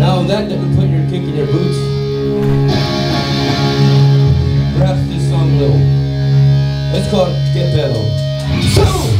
Now that, doesn't put your kick in your boots. Perhaps this song will. It's called Get Pedal. So